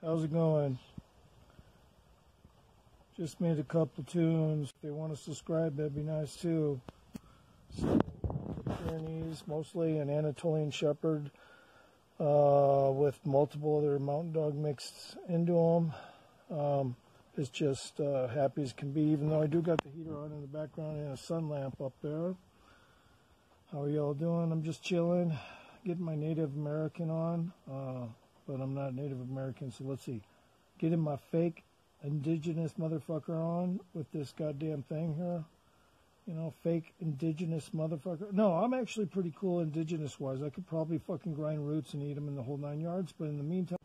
How's it going? Just made a couple tunes. If they want to subscribe, that'd be nice too. So, Pyrenees, mostly an Anatolian Shepherd uh, with multiple other mountain dog mixed into them. Um, it's just uh, happy as can be, even though I do got the heater on in the background and a sun lamp up there. How are y'all doing? I'm just chilling, getting my Native American on, uh, but I'm not Native American, so let's see. Getting my fake indigenous motherfucker on with this goddamn thing here. You know, fake indigenous motherfucker. No, I'm actually pretty cool indigenous wise. I could probably fucking grind roots and eat them in the whole nine yards, but in the meantime,